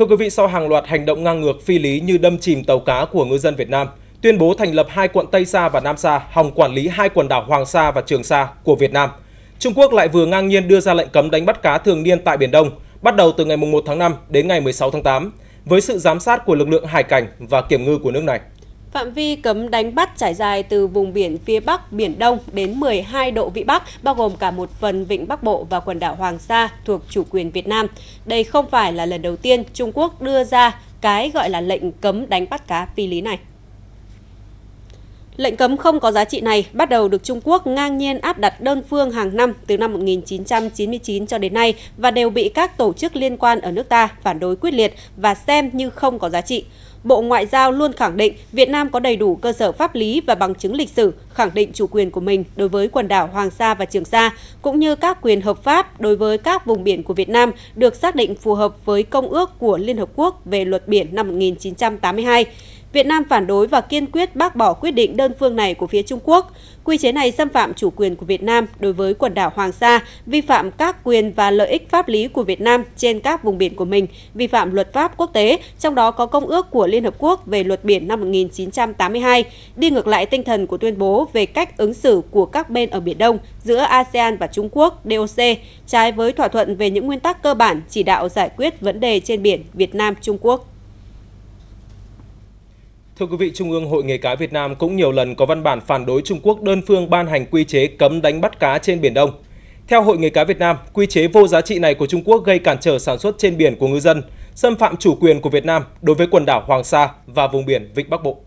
Thưa quý vị, sau hàng loạt hành động ngang ngược phi lý như đâm chìm tàu cá của ngư dân Việt Nam, tuyên bố thành lập hai quận Tây Sa và Nam Sa, hòng quản lý hai quần đảo Hoàng Sa và Trường Sa của Việt Nam, Trung Quốc lại vừa ngang nhiên đưa ra lệnh cấm đánh bắt cá thường niên tại Biển Đông, bắt đầu từ ngày 1 tháng 5 đến ngày 16 tháng 8, với sự giám sát của lực lượng hải cảnh và kiểm ngư của nước này. Phạm vi cấm đánh bắt trải dài từ vùng biển phía Bắc Biển Đông đến 12 độ Vĩ Bắc, bao gồm cả một phần vịnh Bắc Bộ và quần đảo Hoàng Sa thuộc chủ quyền Việt Nam. Đây không phải là lần đầu tiên Trung Quốc đưa ra cái gọi là lệnh cấm đánh bắt cá phi lý này. Lệnh cấm không có giá trị này bắt đầu được Trung Quốc ngang nhiên áp đặt đơn phương hàng năm từ năm 1999 cho đến nay và đều bị các tổ chức liên quan ở nước ta phản đối quyết liệt và xem như không có giá trị. Bộ Ngoại giao luôn khẳng định Việt Nam có đầy đủ cơ sở pháp lý và bằng chứng lịch sử khẳng định chủ quyền của mình đối với quần đảo Hoàng Sa và Trường Sa, cũng như các quyền hợp pháp đối với các vùng biển của Việt Nam được xác định phù hợp với Công ước của Liên Hợp Quốc về luật biển năm 1982. Việt Nam phản đối và kiên quyết bác bỏ quyết định đơn phương này của phía Trung Quốc. Quy chế này xâm phạm chủ quyền của Việt Nam đối với quần đảo Hoàng Sa, vi phạm các quyền và lợi ích pháp lý của Việt Nam trên các vùng biển của mình, vi phạm luật pháp quốc tế, trong đó có Công ước của Liên Hợp Quốc về luật biển năm 1982, đi ngược lại tinh thần của tuyên bố về cách ứng xử của các bên ở Biển Đông giữa ASEAN và Trung Quốc DOC, trái với thỏa thuận về những nguyên tắc cơ bản chỉ đạo giải quyết vấn đề trên biển Việt Nam-Trung Quốc. Thưa quý vị, Trung ương Hội Nghề cá Việt Nam cũng nhiều lần có văn bản phản đối Trung Quốc đơn phương ban hành quy chế cấm đánh bắt cá trên Biển Đông. Theo Hội Nghề cá Việt Nam, quy chế vô giá trị này của Trung Quốc gây cản trở sản xuất trên biển của ngư dân, xâm phạm chủ quyền của Việt Nam đối với quần đảo Hoàng Sa và vùng biển Vịnh Bắc Bộ.